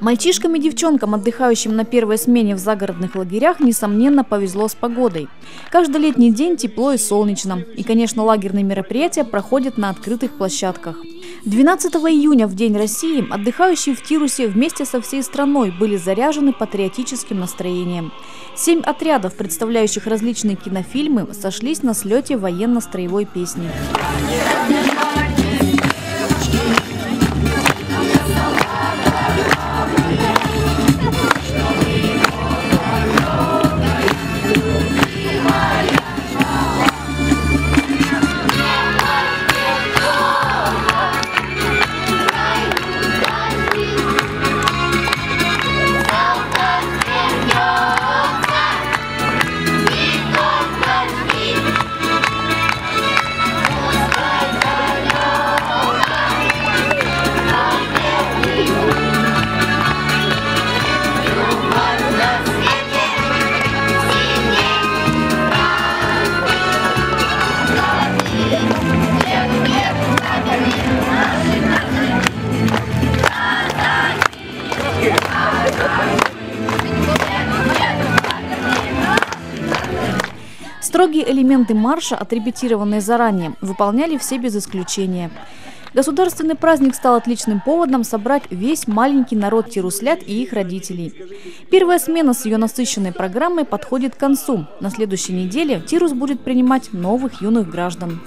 Мальчишкам и девчонкам, отдыхающим на первой смене в загородных лагерях, несомненно повезло с погодой. Каждый летний день тепло и солнечно. И, конечно, лагерные мероприятия проходят на открытых площадках. 12 июня, в День России, отдыхающие в Тирусе вместе со всей страной были заряжены патриотическим настроением. Семь отрядов, представляющих различные кинофильмы, сошлись на слете военно-строевой песни. Строгие элементы марша, отрепетированные заранее, выполняли все без исключения. Государственный праздник стал отличным поводом собрать весь маленький народ тируслят и их родителей. Первая смена с ее насыщенной программой подходит к концу. На следующей неделе Тирус будет принимать новых юных граждан.